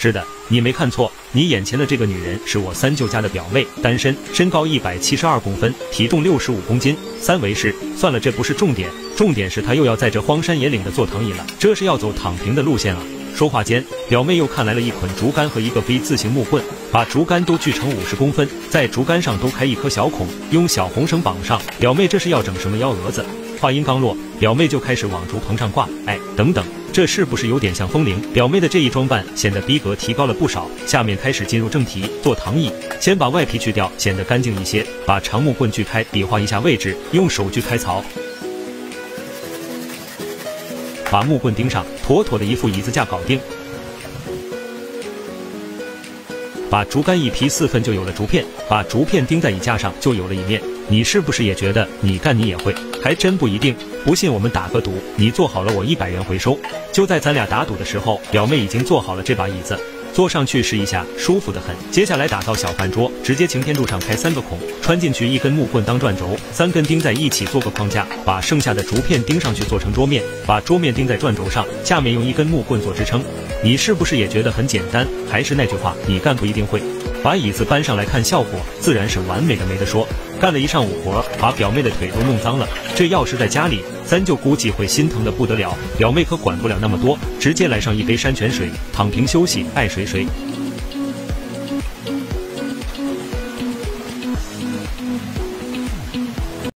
是的，你没看错，你眼前的这个女人是我三舅家的表妹，单身，身高一百七十二公分，体重六十五公斤，三围是。算了，这不是重点，重点是她又要在这荒山野岭的坐躺椅了，这是要走躺平的路线啊！说话间，表妹又看来了一捆竹竿和一个 V 字形木棍，把竹竿都锯成五十公分，在竹竿上都开一颗小孔，用小红绳绑上。表妹这是要整什么幺蛾子？话音刚落，表妹就开始往竹棚上挂。哎，等等，这是不是有点像风铃？表妹的这一装扮显得逼格提高了不少。下面开始进入正题，做躺椅，先把外皮去掉，显得干净一些。把长木棍锯开，比划一下位置，用手锯开槽。把木棍钉上，妥妥的一副椅子架搞定。把竹竿一劈四份，就有了竹片。把竹片钉在椅架上，就有了一面。你是不是也觉得你干你也会？还真不一定。不信我们打个赌，你做好了，我一百元回收。就在咱俩打赌的时候，表妹已经做好了这把椅子。坐上去试一下，舒服的很。接下来打造小饭桌，直接擎天柱上开三个孔，穿进去一根木棍当转轴，三根钉在一起做个框架，把剩下的竹片钉上去做成桌面，把桌面钉在转轴上，下面用一根木棍做支撑。你是不是也觉得很简单？还是那句话，你干不一定会。把椅子搬上来看效果，自然是完美的，没得说。干了一上午活把表妹的腿都弄脏了这要是在家里三舅估计会心疼的不得了表妹可管不了那么多直接来上一杯山泉水躺平休息爱谁谁